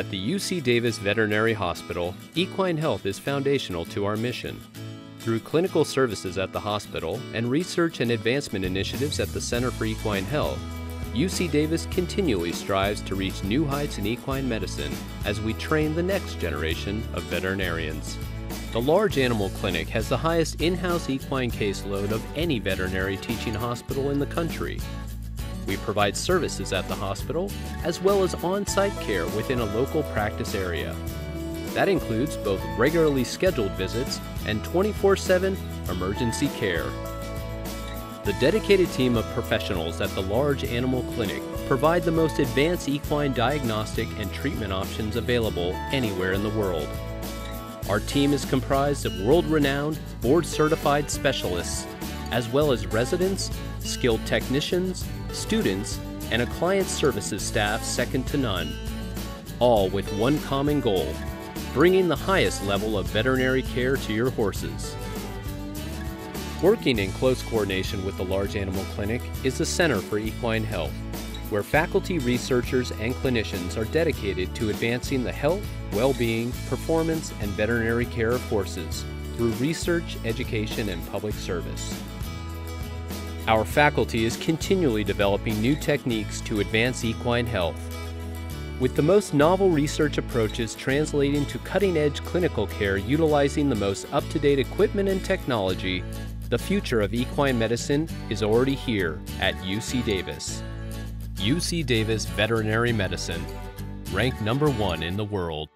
At the UC Davis Veterinary Hospital, equine health is foundational to our mission. Through clinical services at the hospital and research and advancement initiatives at the Center for Equine Health, UC Davis continually strives to reach new heights in equine medicine as we train the next generation of veterinarians. The Large Animal Clinic has the highest in house equine caseload of any veterinary teaching hospital in the country. We provide services at the hospital as well as on site care within a local practice area. That includes both regularly scheduled visits and 24 7 emergency care. The dedicated team of professionals at the Large Animal Clinic provide the most advanced equine diagnostic and treatment options available anywhere in the world. Our team is comprised of world renowned, board certified specialists, as well as residents, skilled technicians, students, and a client services staff second to none, all with one common goal bringing the highest level of veterinary care to your horses. Working in close coordination with the Large Animal Clinic is the Center for Equine Health, where faculty researchers and clinicians are dedicated to advancing the health, well being, performance, and veterinary care of horses through research, education, and public service. Our faculty is continually developing new techniques to advance equine health. With the most novel research approaches translating to cutting edge clinical care utilizing the most up to date equipment and technology, the future of equine medicine is already here at UC Davis. UC Davis Veterinary Medicine, ranked number one in the world.